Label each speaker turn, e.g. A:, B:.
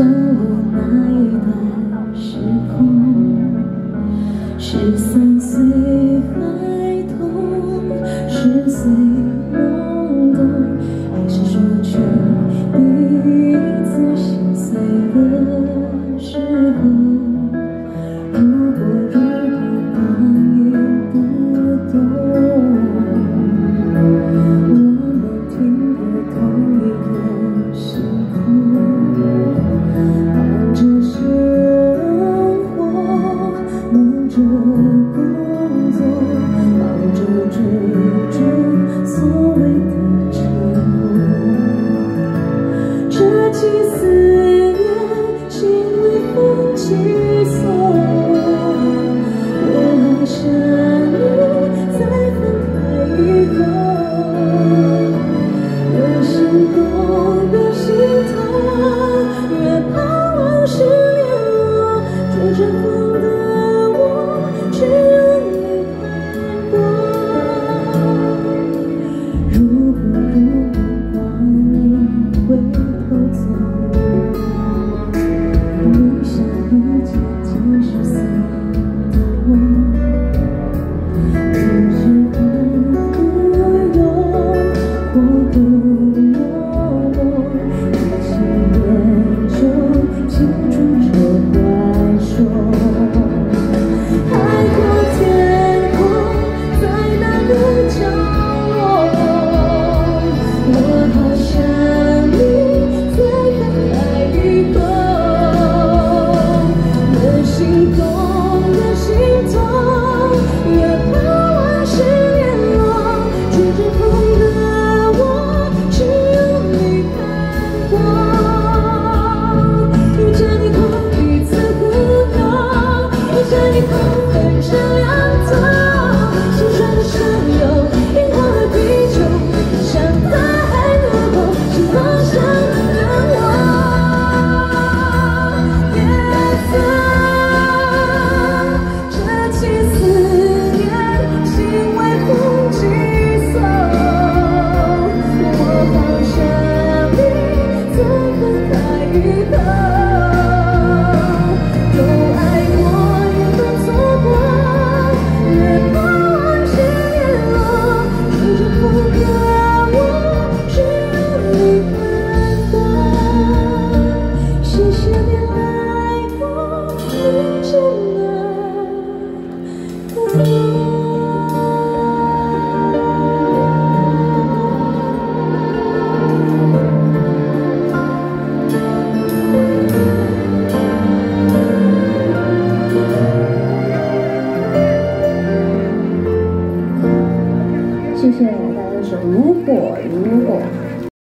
A: 将我那一段时空，十三岁。just 对大家说如果如果